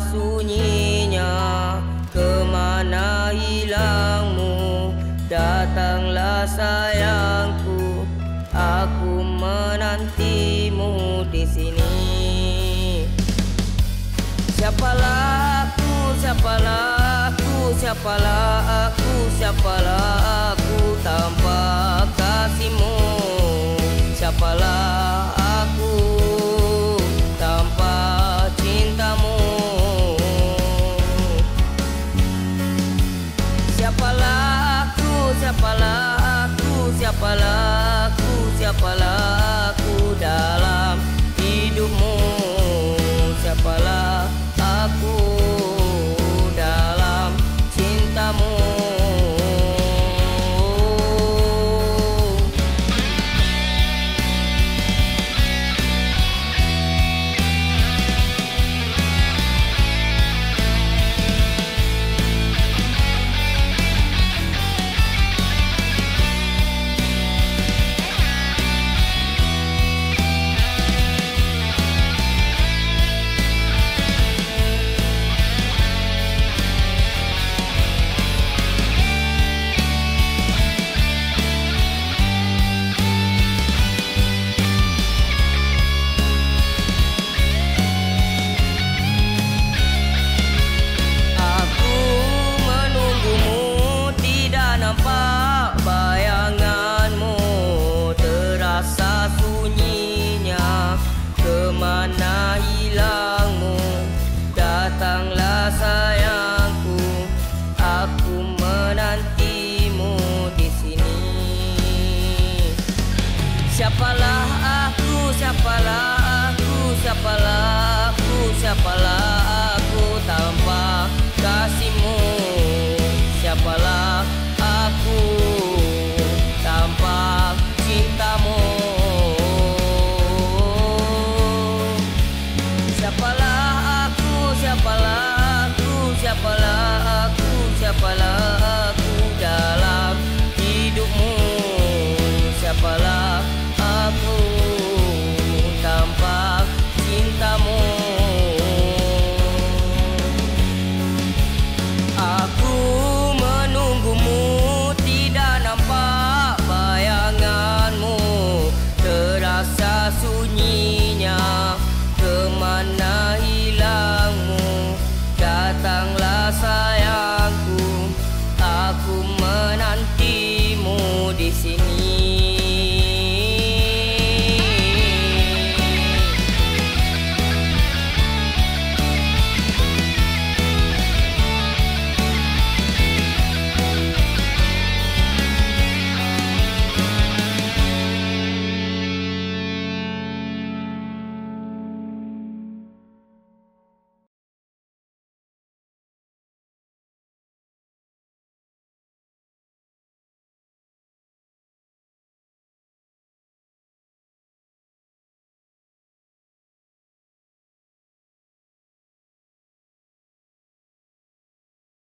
sunyinya. Ke mana hilangmu? Datanglah sayangku. Aku menantimu di sini. Siapalah aku, siapalah aku, siapalah aku, siapalah aku? Tanpa kasihmu. Siapalah Siapalah aku, siapalah aku, siapalah aku, siapalah aku dalam Siapalah aku, siapalah aku, siapalah Datanglah sayangku